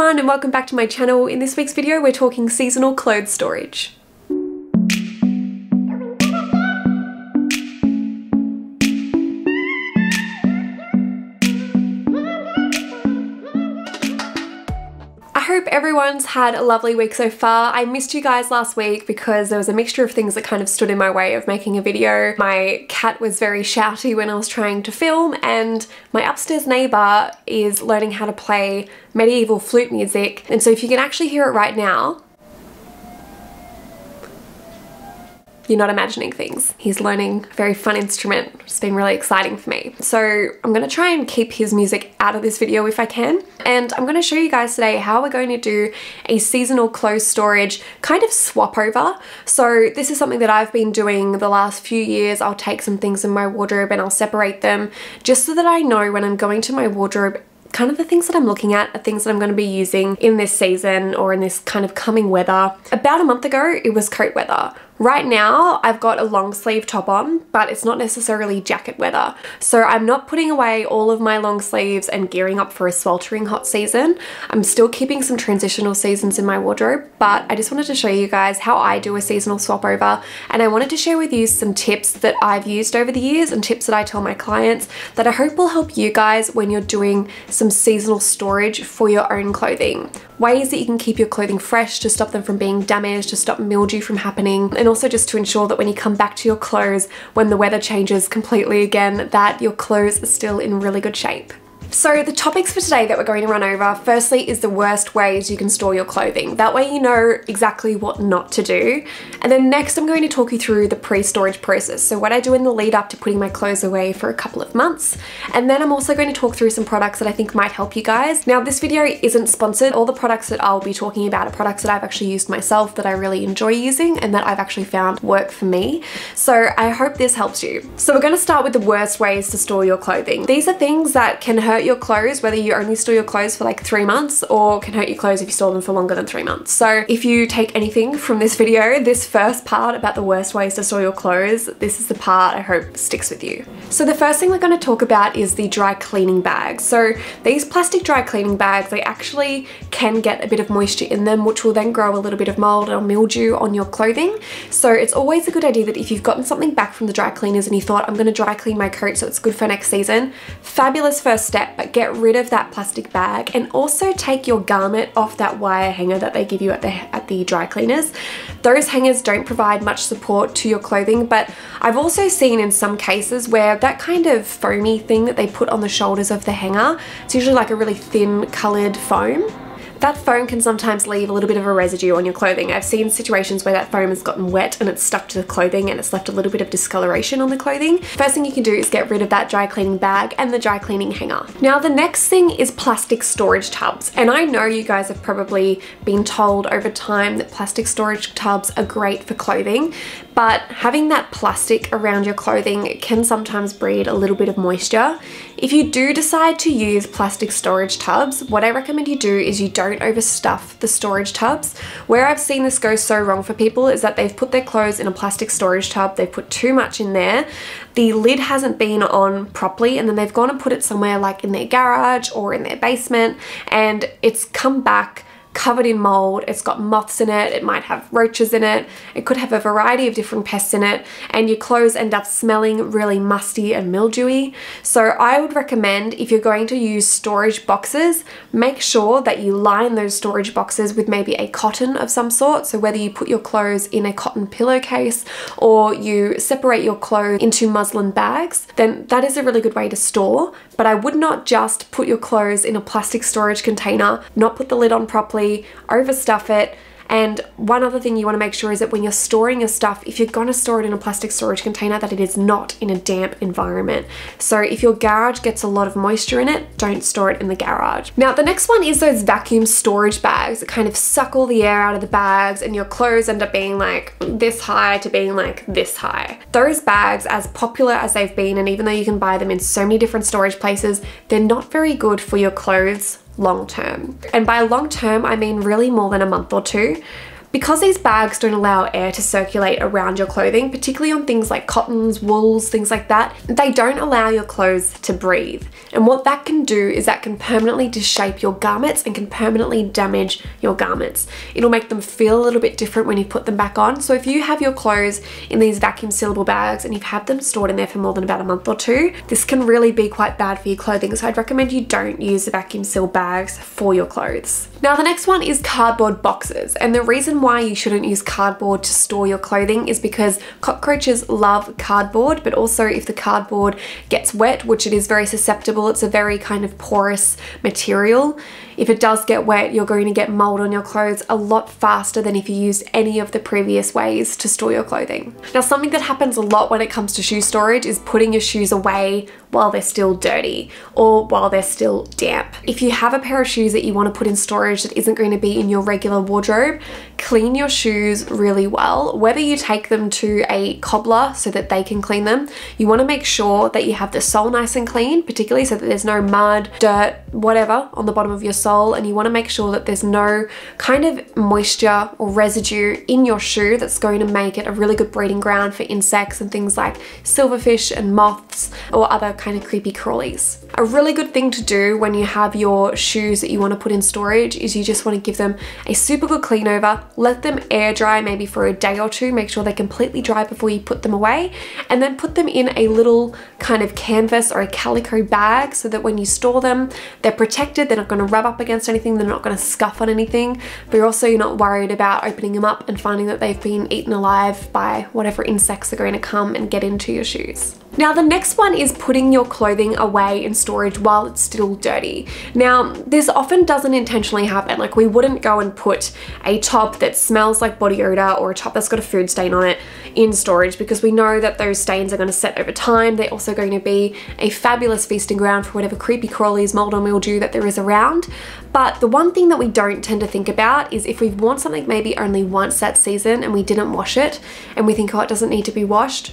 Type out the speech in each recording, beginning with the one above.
everyone and welcome back to my channel. In this week's video we're talking seasonal clothes storage. Hope everyone's had a lovely week so far. I missed you guys last week because there was a mixture of things that kind of stood in my way of making a video. My cat was very shouty when I was trying to film and my upstairs neighbour is learning how to play medieval flute music and so if you can actually hear it right now you're not imagining things. He's learning a very fun instrument. It's been really exciting for me. So I'm gonna try and keep his music out of this video if I can. And I'm gonna show you guys today how we're going to do a seasonal clothes storage kind of swap over. So this is something that I've been doing the last few years. I'll take some things in my wardrobe and I'll separate them just so that I know when I'm going to my wardrobe kind of the things that I'm looking at are things that I'm going to be using in this season or in this kind of coming weather. About a month ago, it was coat weather. Right now, I've got a long sleeve top on, but it's not necessarily jacket weather. So I'm not putting away all of my long sleeves and gearing up for a sweltering hot season. I'm still keeping some transitional seasons in my wardrobe, but I just wanted to show you guys how I do a seasonal swap over. And I wanted to share with you some tips that I've used over the years and tips that I tell my clients that I hope will help you guys when you're doing some seasonal storage for your own clothing ways that you can keep your clothing fresh to stop them from being damaged, to stop mildew from happening, and also just to ensure that when you come back to your clothes, when the weather changes completely again, that your clothes are still in really good shape. So the topics for today that we're going to run over, firstly is the worst ways you can store your clothing. That way you know exactly what not to do. And then next I'm going to talk you through the pre-storage process. So what I do in the lead up to putting my clothes away for a couple of months. And then I'm also going to talk through some products that I think might help you guys. Now this video isn't sponsored. All the products that I'll be talking about are products that I've actually used myself that I really enjoy using and that I've actually found work for me. So I hope this helps you. So we're going to start with the worst ways to store your clothing. These are things that can hurt hurt your clothes, whether you only store your clothes for like three months or can hurt your clothes if you store them for longer than three months. So if you take anything from this video, this first part about the worst ways to store your clothes, this is the part I hope sticks with you. So the first thing we're going to talk about is the dry cleaning bags. So these plastic dry cleaning bags, they actually can get a bit of moisture in them, which will then grow a little bit of mold or mildew on your clothing. So it's always a good idea that if you've gotten something back from the dry cleaners and you thought, I'm going to dry clean my coat so it's good for next season, fabulous first step but get rid of that plastic bag and also take your garment off that wire hanger that they give you at the, at the dry cleaners. Those hangers don't provide much support to your clothing, but I've also seen in some cases where that kind of foamy thing that they put on the shoulders of the hanger, it's usually like a really thin colored foam, that foam can sometimes leave a little bit of a residue on your clothing. I've seen situations where that foam has gotten wet and it's stuck to the clothing and it's left a little bit of discoloration on the clothing. First thing you can do is get rid of that dry cleaning bag and the dry cleaning hanger. Now the next thing is plastic storage tubs. And I know you guys have probably been told over time that plastic storage tubs are great for clothing, but having that plastic around your clothing can sometimes breed a little bit of moisture. If you do decide to use plastic storage tubs, what I recommend you do is you don't overstuff the storage tubs. Where I've seen this go so wrong for people is that they've put their clothes in a plastic storage tub, they've put too much in there, the lid hasn't been on properly and then they've gone and put it somewhere like in their garage or in their basement and it's come back covered in mold, it's got moths in it, it might have roaches in it, it could have a variety of different pests in it, and your clothes end up smelling really musty and mildewy. So I would recommend if you're going to use storage boxes, make sure that you line those storage boxes with maybe a cotton of some sort. So whether you put your clothes in a cotton pillowcase or you separate your clothes into muslin bags, then that is a really good way to store. But I would not just put your clothes in a plastic storage container, not put the lid on properly, overstuff it, and one other thing you want to make sure is that when you're storing your stuff, if you're going to store it in a plastic storage container, that it is not in a damp environment. So if your garage gets a lot of moisture in it, don't store it in the garage. Now the next one is those vacuum storage bags that kind of suck all the air out of the bags and your clothes end up being like this high to being like this high. Those bags, as popular as they've been, and even though you can buy them in so many different storage places, they're not very good for your clothes long term. And by long term, I mean really more than a month or two Because these bags don't allow air to circulate around your clothing, particularly on things like cottons, wools, things like that, they don't allow your clothes to breathe. And what that can do is that can permanently disshape your garments and can permanently damage your garments. It'll make them feel a little bit different when you put them back on. So if you have your clothes in these vacuum sealable bags and you've had them stored in there for more than about a month or two, this can really be quite bad for your clothing. So I'd recommend you don't use the vacuum seal bags for your clothes. Now the next one is cardboard boxes. And the reason why you shouldn't use cardboard to store your clothing is because cockroaches love cardboard, but also if the cardboard gets wet, which it is very susceptible, it's a very kind of porous material, if it does get wet, you're going to get mold on your clothes a lot faster than if you used any of the previous ways to store your clothing. Now, something that happens a lot when it comes to shoe storage is putting your shoes away while they're still dirty or while they're still damp. If you have a pair of shoes that you want to put in storage that isn't going to be in your regular wardrobe, clean your shoes really well. Whether you take them to a cobbler so that they can clean them, you want to make sure that you have the sole nice and clean, particularly so that there's no mud, dirt, whatever on the bottom of your sole and you want to make sure that there's no kind of moisture or residue in your shoe that's going to make it a really good breeding ground for insects and things like silverfish and moths or other kind of creepy crawlies. A really good thing to do when you have your shoes that you want to put in storage is you just want to give them a super good clean over, let them air dry maybe for a day or two, make sure they're completely dry before you put them away, and then put them in a little kind of canvas or a calico bag so that when you store them, they're protected, they're not going to rub up against anything, they're not going to scuff on anything, but you're also not worried about opening them up and finding that they've been eaten alive by whatever insects are going to come and get into your shoes. Now the next one is putting your clothing away in storage while it's still dirty. Now this often doesn't intentionally happen. Like we wouldn't go and put a top that smells like body odor or a top that's got a food stain on it in storage because we know that those stains are going to set over time. They're also going to be a fabulous feasting ground for whatever creepy crawlies, mold or mildew that there is around. But the one thing that we don't tend to think about is if we've worn something maybe only once that season and we didn't wash it and we think, oh, it doesn't need to be washed,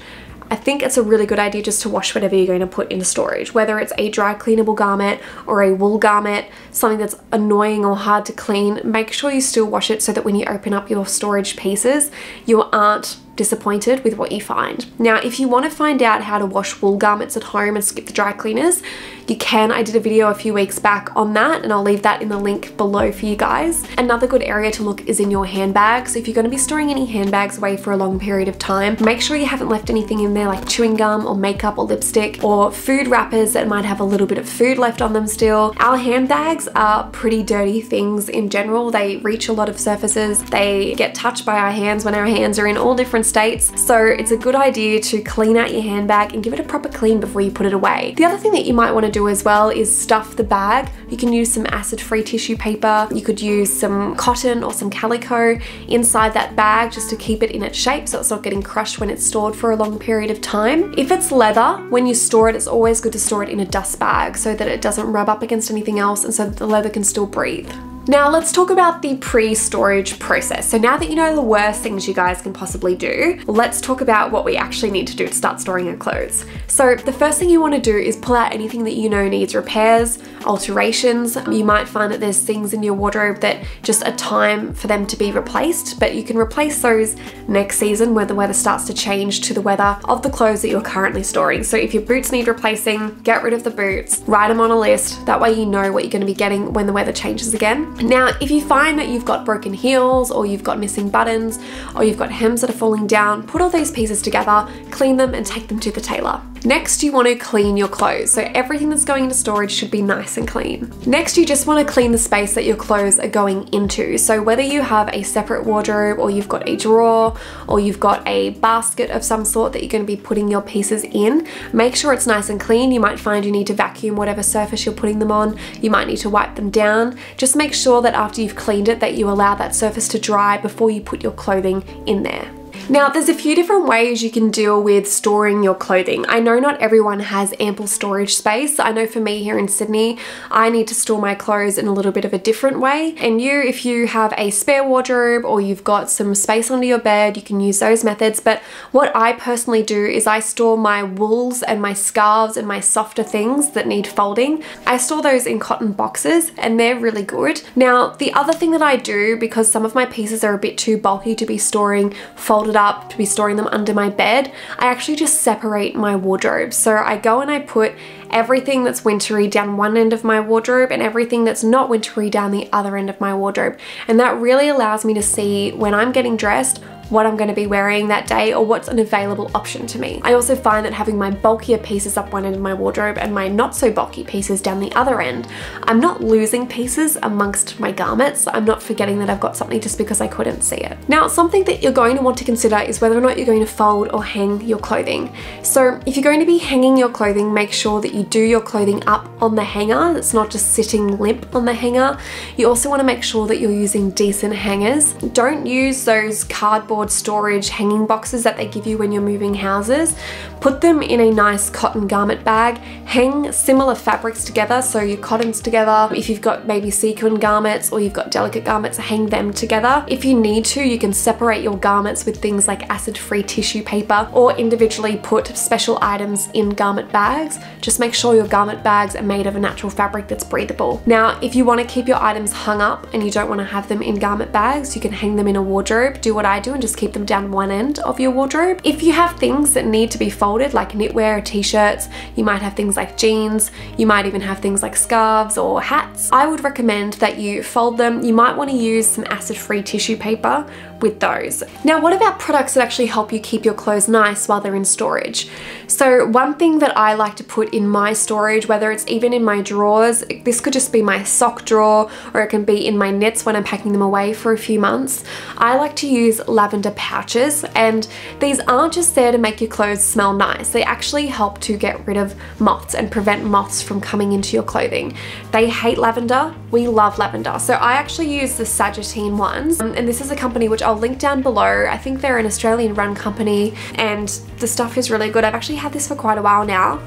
I think it's a really good idea just to wash whatever you're going to put into storage, whether it's a dry cleanable garment or a wool garment, something that's annoying or hard to clean, make sure you still wash it so that when you open up your storage pieces, you aren't disappointed with what you find. Now, if you want to find out how to wash wool garments at home and skip the dry cleaners, you can. I did a video a few weeks back on that and I'll leave that in the link below for you guys. Another good area to look is in your handbags. So if you're going to be storing any handbags away for a long period of time, make sure you haven't left anything in there like chewing gum or makeup or lipstick or food wrappers that might have a little bit of food left on them still. Our handbags are pretty dirty things in general. They reach a lot of surfaces. They get touched by our hands when our hands are in all different states. So it's a good idea to clean out your handbag and give it a proper clean before you put it away. The other thing that you might want to do as well is stuff the bag. You can use some acid-free tissue paper. You could use some cotton or some calico inside that bag just to keep it in its shape so it's not getting crushed when it's stored for a long period of time. If it's leather, when you store it, it's always good to store it in a dust bag so that it doesn't rub up against anything else and so that the leather can still breathe. Now let's talk about the pre-storage process. So now that you know the worst things you guys can possibly do, let's talk about what we actually need to do to start storing your clothes. So the first thing you want to do is pull out anything that you know needs repairs, alterations. You might find that there's things in your wardrobe that just are time for them to be replaced, but you can replace those next season when the weather starts to change to the weather of the clothes that you're currently storing. So if your boots need replacing, get rid of the boots, write them on a list. That way you know what you're going to be getting when the weather changes again. Now, if you find that you've got broken heels or you've got missing buttons or you've got hems that are falling down, put all these pieces together, clean them and take them to the tailor. Next, you want to clean your clothes. So everything that's going into storage should be nice and clean. Next, you just want to clean the space that your clothes are going into. So whether you have a separate wardrobe or you've got a drawer or you've got a basket of some sort that you're going to be putting your pieces in, make sure it's nice and clean. You might find you need to vacuum whatever surface you're putting them on. You might need to wipe them down. Just make sure that after you've cleaned it that you allow that surface to dry before you put your clothing in there. Now, there's a few different ways you can deal with storing your clothing. I know not everyone has ample storage space. I know for me here in Sydney, I need to store my clothes in a little bit of a different way. And you, if you have a spare wardrobe or you've got some space under your bed, you can use those methods. But what I personally do is I store my wools and my scarves and my softer things that need folding. I store those in cotton boxes and they're really good. Now, the other thing that I do, because some of my pieces are a bit too bulky to be storing folded up to be storing them under my bed, I actually just separate my wardrobe. So I go and I put everything that's wintry down one end of my wardrobe and everything that's not wintry down the other end of my wardrobe. And that really allows me to see when I'm getting dressed what I'm going to be wearing that day or what's an available option to me. I also find that having my bulkier pieces up one end of my wardrobe and my not so bulky pieces down the other end, I'm not losing pieces amongst my garments. I'm not forgetting that I've got something just because I couldn't see it. Now, something that you're going to want to consider is whether or not you're going to fold or hang your clothing. So if you're going to be hanging your clothing, make sure that you do your clothing up on the hanger. It's not just sitting limp on the hanger. You also want to make sure that you're using decent hangers. Don't use those cardboard cardboard storage hanging boxes that they give you when you're moving houses. Put them in a nice cotton garment bag. Hang similar fabrics together, so your cottons together. If you've got maybe sequin garments or you've got delicate garments, hang them together. If you need to, you can separate your garments with things like acid-free tissue paper or individually put special items in garment bags. Just make sure your garment bags are made of a natural fabric that's breathable. Now, if you want to keep your items hung up and you don't want to have them in garment bags, you can hang them in a wardrobe. Do what I do and just keep them down one end of your wardrobe. If you have things that need to be folded like knitwear or t-shirts, you might have things like jeans, you might even have things like scarves or hats, I would recommend that you fold them. You might want to use some acid-free tissue paper with those. Now, what about products that actually help you keep your clothes nice while they're in storage? So one thing that I like to put in my storage, whether it's even in my drawers, this could just be my sock drawer or it can be in my knits when I'm packing them away for a few months. I like to use lavender pouches and these aren't just there to make your clothes smell nice. They actually help to get rid of moths and prevent moths from coming into your clothing. They hate lavender. We love lavender. So I actually use the Sagitine ones um, and this is a company which I'll link down below. I think they're an Australian run company and the stuff is really good. I've actually had this for quite a while now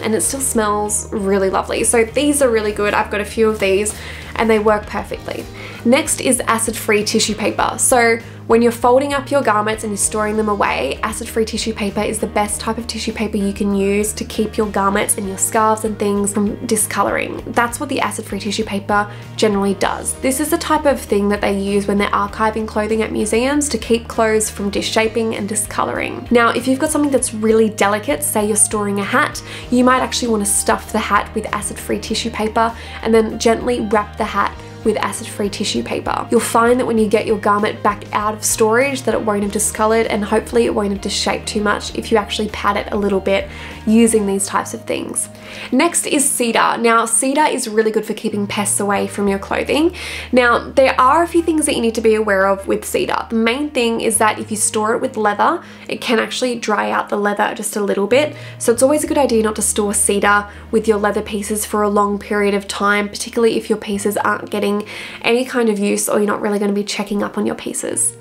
and it still smells really lovely. So these are really good. I've got a few of these and they work perfectly. Next is acid-free tissue paper. So when you're folding up your garments and you're storing them away, acid-free tissue paper is the best type of tissue paper you can use to keep your garments and your scarves and things from discoloring. That's what the acid-free tissue paper generally does. This is the type of thing that they use when they're archiving clothing at museums to keep clothes from disshaping and discoloring. Now, if you've got something that's really delicate, say you're storing a hat, you might actually want to stuff the hat with acid-free tissue paper and then gently wrap the hat with acid-free tissue paper. You'll find that when you get your garment back out of storage that it won't have discolored and hopefully it won't have disshaped too much if you actually pat it a little bit using these types of things. Next is cedar. Now cedar is really good for keeping pests away from your clothing. Now there are a few things that you need to be aware of with cedar. The main thing is that if you store it with leather, it can actually dry out the leather just a little bit. So it's always a good idea not to store cedar with your leather pieces for a long period of time, particularly if your pieces aren't getting any kind of use or you're not really going to be checking up on your pieces.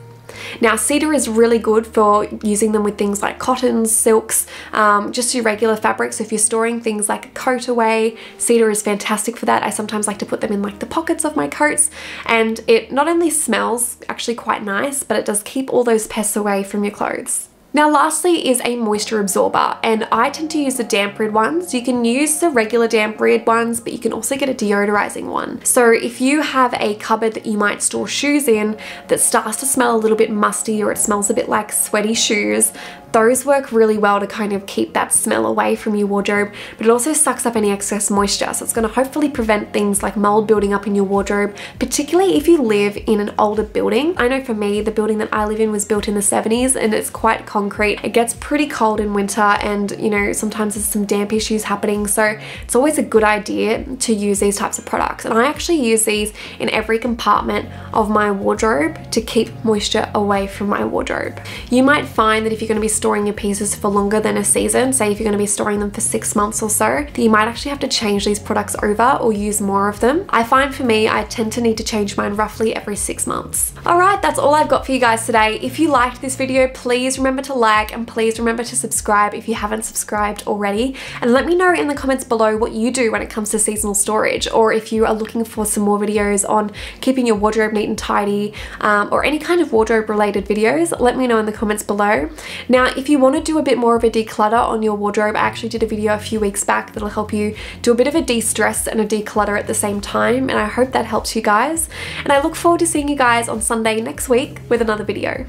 Now cedar is really good for using them with things like cottons, silks, um, just your regular fabrics. So if you're storing things like a coat away, cedar is fantastic for that. I sometimes like to put them in like the pockets of my coats and it not only smells actually quite nice, but it does keep all those pests away from your clothes. Now lastly is a moisture absorber and I tend to use the DampRid ones. You can use the regular DampRid ones but you can also get a deodorizing one. So if you have a cupboard that you might store shoes in that starts to smell a little bit musty or it smells a bit like sweaty shoes, those work really well to kind of keep that smell away from your wardrobe, but it also sucks up any excess moisture. So it's gonna hopefully prevent things like mold building up in your wardrobe, particularly if you live in an older building. I know for me, the building that I live in was built in the 70s and it's quite concrete. It gets pretty cold in winter and you know, sometimes there's some damp issues happening. So it's always a good idea to use these types of products. And I actually use these in every compartment of my wardrobe to keep moisture away from my wardrobe. You might find that if you're gonna be storing your pieces for longer than a season, say if you're going to be storing them for six months or so, you might actually have to change these products over or use more of them. I find for me, I tend to need to change mine roughly every six months. All right, that's all I've got for you guys today. If you liked this video, please remember to like and please remember to subscribe if you haven't subscribed already. And let me know in the comments below what you do when it comes to seasonal storage or if you are looking for some more videos on keeping your wardrobe neat and tidy um, or any kind of wardrobe related videos, let me know in the comments below. Now, if you want to do a bit more of a declutter on your wardrobe, I actually did a video a few weeks back that'll help you do a bit of a de-stress and a declutter at the same time. And I hope that helps you guys. And I look forward to seeing you guys on Sunday next week with another video.